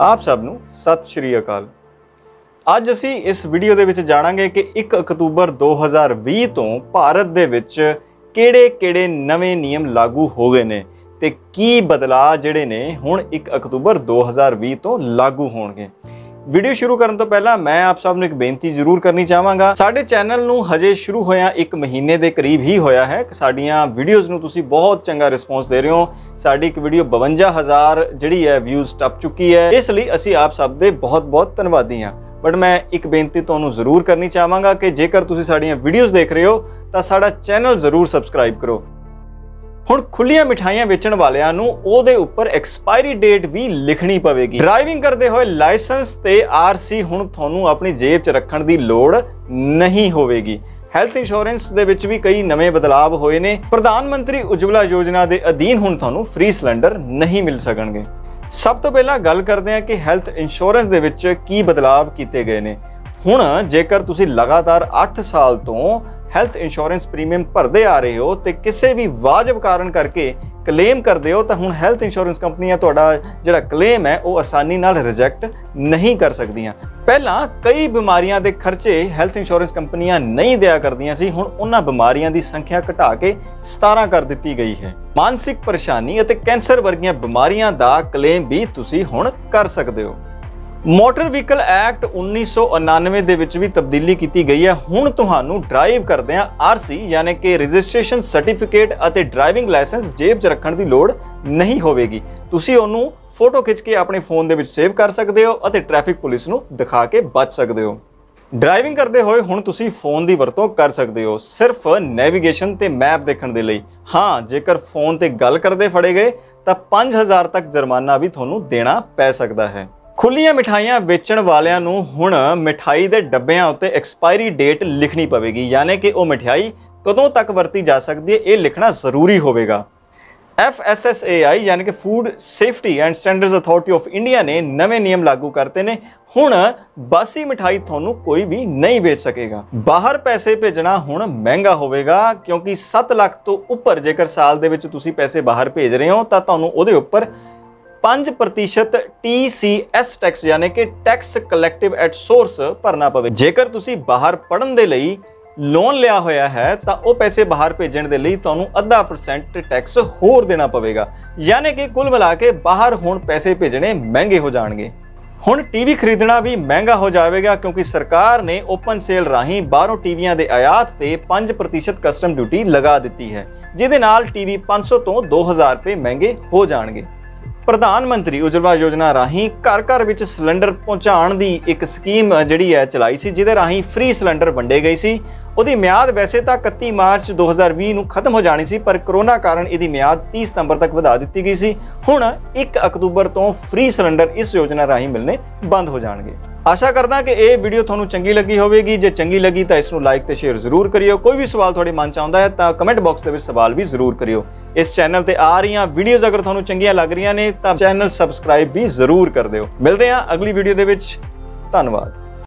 ਆਪ ਸਭ ਨੂੰ ਸਤਿ ਸ਼੍ਰੀ ਅਕਾਲ। ਅੱਜ ਅਸੀਂ ਇਸ ਵੀਡੀਓ ਦੇ ਵਿੱਚ ਜਾਣਾਂਗੇ ਕਿ 1 ਅਕਤੂਬਰ 2020 ਤੋਂ ਭਾਰਤ ਦੇ ਵਿੱਚ ਕਿਹੜੇ-ਕਿਹੜੇ ਨਵੇਂ ਨਿਯਮ ਲਾਗੂ ਹੋ ਗਏ ਨੇ ਤੇ ਕੀ ਬਦਲਾਅ ਜਿਹੜੇ ਨੇ ਹੁਣ 1 ਅਕਤੂਬਰ 2020 ਤੋਂ ਲਾਗੂ ਹੋਣਗੇ। ਵੀਡੀਓ ਸ਼ੁਰੂ ਕਰਨ ਤੋਂ ਪਹਿਲਾਂ ਮੈਂ ਆਪ ਸਭ ਨੂੰ ਇੱਕ ਬੇਨਤੀ ਜ਼ਰੂਰ ਕਰਨੀ ਚਾਹਾਂਗਾ। ਸਾਡੇ ਚੈਨਲ ਨੂੰ ਹਜੇ ਸ਼ੁਰੂ ਹੋਇਆ 1 ਮਹੀਨੇ ਦੇ ਕਰੀਬ ਹੀ ਹੋਇਆ ਹੈ। ਕਿ ਸਾਡੀਆਂ ਵੀਡੀਓਜ਼ ਨੂੰ ਤੁਸੀਂ ਬਹੁਤ ਚੰਗਾ ਰਿਸਪੌਂਸ ਦੇ ਰਹੇ ਹੋ। ਸਾਡੀ ਇੱਕ ਵੀਡੀਓ 52000 ਜਿਹੜੀ ਹੈ ਵਿਊਜ਼ ਟੱਪ ਚੁੱਕੀ ਹੈ। ਇਸ ਲਈ ਅਸੀਂ ਆਪ ਸਭ ਦੇ ਬਹੁਤ-ਬਹੁਤ ਧੰਨਵਾਦੀ ਹਾਂ। ਬਟ ਮੈਂ ਇੱਕ ਬੇਨਤੀ ਤੁਹਾਨੂੰ ਜ਼ਰੂਰ ਕਰਨੀ ਚਾਹਾਂਗਾ ਕਿ ਜੇਕਰ ਤੁਸੀਂ ਸਾਡੀਆਂ ਵੀਡੀਓਜ਼ ਦੇਖ ਰਹੇ ਹੋ, ਤਾਂ ਸਾਡਾ ਚੈਨਲ ਜ਼ਰੂਰ ਸਬਸਕ੍ਰਾਈਬ ਕਰੋ। ਹੁਣ ਖੁੱਲੀਆਂ ਮਿਠਾਈਆਂ ਵੇਚਣ ਵਾਲਿਆਂ ਨੂੰ ਉਹਦੇ ਉੱਪਰ ਐਕਸਪਾਇਰੀ ਡੇਟ ਵੀ ਲਿਖਣੀ ਪਵੇਗੀ। ਡਰਾਈਵਿੰਗ ਕਰਦੇ ਹੋਏ ਲਾਇਸੈਂਸ ਤੇ ਆਰਸੀ ਹੁਣ ਤੁਹਾਨੂੰ ਆਪਣੀ ਜੇਬ 'ਚ ਰੱਖਣ ਦੀ ਲੋੜ ਨਹੀਂ ਹੋਵੇਗੀ। ਹੈਲਥ ਇੰਸ਼ੋਰੈਂਸ ਦੇ ਵਿੱਚ ਵੀ ਕਈ ਨਵੇਂ ਬਦਲਾਅ ਹੋਏ ਨੇ। ਪ੍ਰਧਾਨ ਮੰਤਰੀ ਉਜਵਲਾ ਯੋਜਨਾ ਦੇ ਅਧੀਨ ਹੁਣ ਤੁਹਾਨੂੰ ਫ੍ਰੀ ਸਿਲੰਡਰ ਨਹੀਂ ਮਿਲ ਸਕਣਗੇ। ਸਭ ਤੋਂ ਪਹਿਲਾਂ ਗੱਲ ਕਰਦੇ ਹਾਂ ਕਿ ਹੈਲਥ ਇੰਸ਼ੋਰੈਂਸ ਦੇ ਵਿੱਚ ਕੀ ਬਦਲਾਅ ਕੀਤੇ ਗਏ ਨੇ। ਹੁਣ ਜੇਕਰ ਤੁਸੀਂ ਲਗਾਤਾਰ 8 ਸਾਲ ਤੋਂ ਹੈਲਥ ਇੰਸ਼ੋਰੈਂਸ ਪ੍ਰੀਮੀਅਮ ਭਰਦੇ ਆ ਰਹੇ ਹੋ ਤੇ ਕਿਸੇ ਵੀ ਵਾਜਬ ਕਾਰਨ ਕਰਕੇ ਕਲੇਮ ਕਰਦੇ ਹੋ ਤਾਂ ਹੁਣ ਹੈਲਥ ਇੰਸ਼ੋਰੈਂਸ ਕੰਪਨੀਆਂ ਤੁਹਾਡਾ ਜਿਹੜਾ ਕਲੇਮ ਹੈ, ਉਹ ਆਸਾਨੀ ਨਾਲ ਰਿਜੈਕਟ ਨਹੀਂ ਕਰ ਸਕਦੀਆਂ। ਪਹਿਲਾਂ ਕਈ ਬਿਮਾਰੀਆਂ ਦੇ ਖਰਚੇ ਹੈਲਥ ਇੰਸ਼ੋਰੈਂਸ ਕੰਪਨੀਆਂ ਨਹੀਂ ਦਿਆ ਕਰਦੀਆਂ ਸੀ, ਹੁਣ ਉਹਨਾਂ ਬਿਮਾਰੀਆਂ ਦੀ ਸੰਖਿਆ ਘਟਾ ਕੇ 17 ਕਰ ਦਿੱਤੀ ਗਈ ਹੈ। ਮਾਨਸਿਕ ਪਰੇਸ਼ਾਨੀ ਅਤੇ ਕੈਂਸਰ ਵਰਗੀਆਂ ਬਿਮਾਰੀਆਂ ਦਾ ਕਲੇਮ ਵੀ ਤੁਸੀਂ ਹੁਣ ਕਰ ਸਕਦੇ ਹੋ। ਮੋਟਰ ਵਹੀਕਲ ਐਕਟ 1999 ਦੇ ਵਿੱਚ ਵੀ ਤਬਦੀਲੀ ਕੀਤੀ ਗਈ ਹੈ। ਹੁਣ ਤੁਹਾਨੂੰ ਡਰਾਈਵ ਕਰਦਿਆਂ ਆਰਸੀ ਯਾਨੀ ਕਿ ਰਜਿਸਟ੍ਰੇਸ਼ਨ ਸਰਟੀਫਿਕੇਟ ਅਤੇ ਡਰਾਈਵਿੰਗ ਲਾਇਸੈਂਸ ਜੇਬ 'ਚ ਰੱਖਣ ਦੀ ਲੋੜ ਨਹੀਂ ਹੋਵੇਗੀ। ਤੁਸੀਂ ਉਹਨੂੰ ਫੋਟੋ ਖਿੱਚ ਕੇ ਆਪਣੇ ਫੋਨ ਦੇ ਵਿੱਚ ਸੇਵ ਕਰ ਸਕਦੇ ਹੋ ਅਤੇ ਟ੍ਰੈਫਿਕ ਪੁਲਿਸ ਨੂੰ ਦਿਖਾ ਕੇ ਬਚ ਸਕਦੇ ਹੋ। ਡਰਾਈਵਿੰਗ ਕਰਦੇ ਹੋਏ ਹੁਣ ਤੁਸੀਂ ਫੋਨ ਦੀ ਵਰਤੋਂ ਕਰ ਸਕਦੇ ਹੋ, ਸਿਰਫ ਨੈਵੀਗੇਸ਼ਨ ਤੇ ਮੈਪ ਦੇਖਣ ਦੇ ਲਈ। ਹਾਂ, ਜੇਕਰ ਫੋਨ ਤੇ ਗੱਲ ਕਰਦੇ ਫੜੇ ਗਏ, ਤਾਂ 5000 ਤੱਕ ਜੁਰਮਾਨਾ ਵੀ ਤੁਹਾਨੂੰ ਦੇਣਾ ਪੈ ਸਕਦਾ ਹੈ। ਖੁੱਲੀਆਂ ਮਿਠਾਈਆਂ ਵੇਚਣ ਵਾਲਿਆਂ ਨੂੰ ਹੁਣ ਮਿਠਾਈ ਦੇ ਡੱਬਿਆਂ ਉੱਤੇ ਐਕਸਪਾਇਰੀ ਡੇਟ ਲਿਖਣੀ ਪਵੇਗੀ। ਯਾਨੀ ਕਿ ਉਹ ਮਿਠਾਈ ਕਦੋਂ ਤੱਕ ਵਰਤੀ ਜਾ ਸਕਦੀ ਹੈ, ਇਹ ਲਿਖਣਾ ਜ਼ਰੂਰੀ ਹੋਵੇਗਾ। FSSAI ਯਾਨੀ ਕਿ food safety and standards authority of India ਨੇ ਨਵੇਂ ਨਿਯਮ ਲਾਗੂ ਕਰਤੇ ਨੇ। ਹੁਣ ਬਾਸੀ ਮਿਠਾਈ ਤੁਹਾਨੂੰ ਕੋਈ ਵੀ ਨਹੀਂ ਵੇਚ ਸਕੇਗਾ। ਬਾਹਰ ਪੈਸੇ ਭੇਜਣਾ ਹੁਣ ਮਹਿੰਗਾ ਹੋਵੇਗਾ, ਕਿਉਂਕਿ 7 ਲੱਖ ਤੋਂ ਉੱਪਰ ਜੇਕਰ ਸਾਲ ਦੇ ਵਿੱਚ ਤੁਸੀਂ ਪੈਸੇ ਬਾਹਰ ਭੇਜ ਰਹੇ ਹੋ, ਤਾਂ ਤੁਹਾਨੂੰ ਉਹਦੇ ਉੱਪਰ 5% TCS ਟੈਕਸ ਯਾਨੀ ਕਿ ਟੈਕਸ ਕਲੈਕਟਿਵ ਐਟ ਸੋਰਸ ਭਰਨਾ ਪਵੇ। ਜੇਕਰ ਤੁਸੀਂ ਬਾਹਰ ਪੜਨ ਦੇ ਲਈ ਲੋਨ ਲਿਆ ਹੋਇਆ ਹੈ, ਤਾਂ ਉਹ ਪੈਸੇ ਬਾਹਰ ਭੇਜਣ ਦੇ ਲਈ ਤੁਹਾਨੂੰ ਅੱਧਾ ਪਰਸੈਂਟ ਟੈਕਸ ਹੋਰ ਦੇਣਾ ਪਵੇਗਾ। ਯਾਨੀ ਕਿ ਕੁੱਲ ਮਿਲਾ ਕੇ ਬਾਹਰ ਹੁਣ ਪੈਸੇ ਭੇਜਣੇ ਮਹਿੰਗੇ ਹੋ ਜਾਣਗੇ। ਹੁਣ ਟੀਵੀ ਖਰੀਦਣਾ ਵੀ ਮਹਿੰਗਾ ਹੋ ਜਾਵੇਗਾ, ਕਿਉਂਕਿ ਸਰਕਾਰ ਨੇ ਓਪਨ ਸੇਲ ਰਾਹੀਂ ਬਾਹਰੋਂ ਟੀਵੀਆਂ ਦੇ ਆਯਾਤ ਤੇ 5% ਕਸਟਮ ਡਿਊਟੀ ਲਗਾ ਦਿੱਤੀ ਹੈ, ਜਿਹਦੇ ਨਾਲ ਟੀਵੀ 500 ਤੋਂ 2000 ਰੁਪਏ ਮਹਿੰਗੇ ਹੋ ਜਾਣਗੇ। ਪ੍ਰਧਾਨ ਮੰਤਰੀ ਉਜਵਲਾ ਯੋਜਨਾ ਰਾਹੀਂ ਘਰ ਘਰ ਵਿੱਚ ਸਿਲੰਡਰ ਪਹੁੰਚਾਉਣ ਦੀ ਇੱਕ ਸਕੀਮ ਜਿਹੜੀ ਹੈ, ਚਲਾਈ ਸੀ, ਜਿਹਦੇ ਰਾਹੀਂ ਫ੍ਰੀ ਸਿਲੰਡਰ ਵੰਡੇ ਗਏ ਸੀ। ਉਹਦੀ ਮਿਆਦ ਵੈਸੇ ਤਾਂ 31 ਮਾਰਚ 2020 ਨੂੰ ਖਤਮ ਹੋ ਜਾਣੀ ਸੀ, ਪਰ ਕਰੋਨਾ ਕਾਰਨ ਇਹਦੀ ਮਿਆਦ 30 ਸਤੰਬਰ ਤੱਕ ਵਧਾ ਦਿੱਤੀ ਗਈ ਸੀ। ਹੁਣ 1 ਅਕਤੂਬਰ ਤੋਂ ਫ੍ਰੀ ਸਿਲੰਡਰ ਇਸ ਯੋਜਨਾ ਰਾਹੀਂ ਮਿਲਣੇ ਬੰਦ ਹੋ ਜਾਣਗੇ। ਆਸ਼ਾ ਕਰਦਾ ਕਿ ਇਹ ਵੀਡੀਓ ਤੁਹਾਨੂੰ ਚੰਗੀ ਲੱਗੀ ਹੋਵੇਗੀ। ਜੇ ਚੰਗੀ ਲੱਗੀ ਤਾਂ ਇਸ ਨੂੰ ਲਾਈਕ ਤੇ ਸ਼ੇਅਰ ਜ਼ਰੂਰ ਕਰਿਓ। ਕੋਈ ਵੀ ਸਵਾਲ ਤੁਹਾਡੇ ਮਨ ਚ ਆਉਂਦਾ ਹੈ ਤਾਂ ਕਮੈਂਟ ਬਾਕਸ ਦੇ ਵਿੱਚ ਸਵਾਲ ਵੀ ਜ਼ਰੂਰ ਕਰਿਓ। ਇਸ ਚੈਨਲ ਤੇ ਆ ਰਹੀਆਂ ਵੀਡੀਓਜ਼ ਅਗਰ ਤੁਹਾਨੂੰ ਚੰਗੀਆਂ ਲੱਗ ਰਹੀਆਂ ਨੇ ਤਾਂ ਚੈਨਲ ਸਬਸਕ੍ਰਾਈਬ ਵੀ ਜ਼ਰੂਰ ਕਰ ਦਿਓ। ਮਿਲਦੇ ਹਾਂ ਅਗਲੀ ਵੀਡੀਓ ਦੇ ਵਿੱਚ। ਧੰਨਵਾਦ।